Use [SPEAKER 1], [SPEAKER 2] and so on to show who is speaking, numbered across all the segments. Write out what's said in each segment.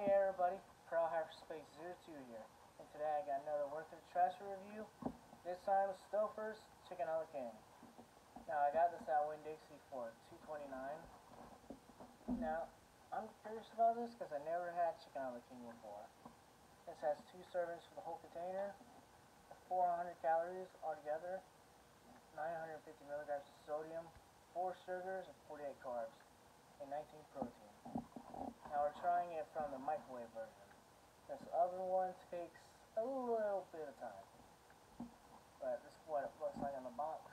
[SPEAKER 1] Hey everybody, ProHyperSpace 02 here, and today I got another Worth of Trash review, this time Stouffer's Chicken a la King. Now I got this at Winn-Dixie for $2.29. Now, I'm curious about this because I never had Chicken a la King before. This has two servings for the whole container, 400 calories altogether, 950 milligrams of sodium, 4 sugars, and 48 carbs, and 19 protein. Now we're trying it from the microwave version. This one takes a little bit of time. But this is what it looks like on the box.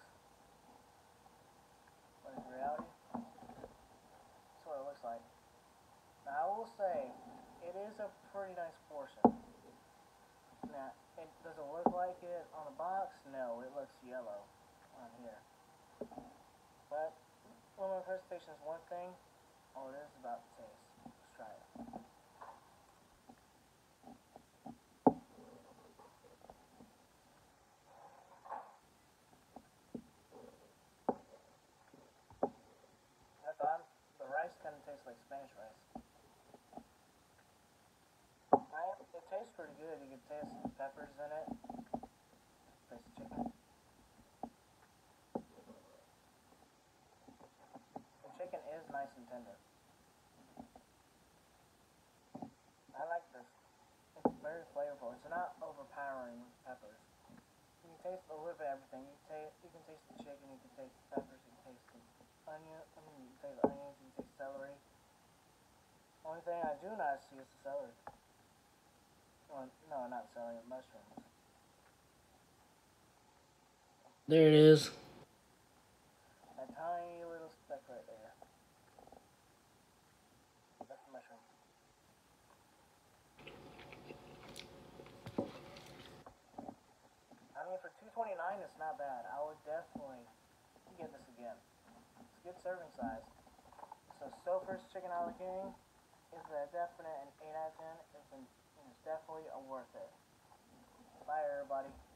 [SPEAKER 1] What is reality? That's what it looks like. Now I will say, it is a pretty nice portion. Now, it does it look like it on the box? No, it looks yellow on here. But, well, my presentation is one thing, all it is about the taste. Let's try it. I thought the rice kind of tastes like Spanish rice. I, it tastes pretty good. You can taste peppers in it. The chicken. The chicken is nice and tender. I like this. It's very flavorful. It's not overpowering with peppers. You can taste a little bit of everything. You can taste, you can taste the chicken. You can taste the peppers. You can taste the onion. I mean, you can taste the onions. You can taste celery. Only thing I do not see is the celery. Not selling mushrooms.
[SPEAKER 2] There it is.
[SPEAKER 1] A tiny little speck right there. That's a mushroom. I mean, for 229 it's not bad. I would definitely get this again. It's a good serving size. So, so chicken ala king is a definite an 8 out of 10 definitely worth it. Bye, everybody.